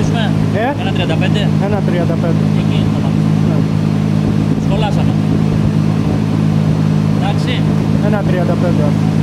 κρατήσουμε. Ε; Ένα 35. Ένα 35. Εκεί θα πάμε. Ναι. Σχολάσαμε. Εντάξει. Ένα 35.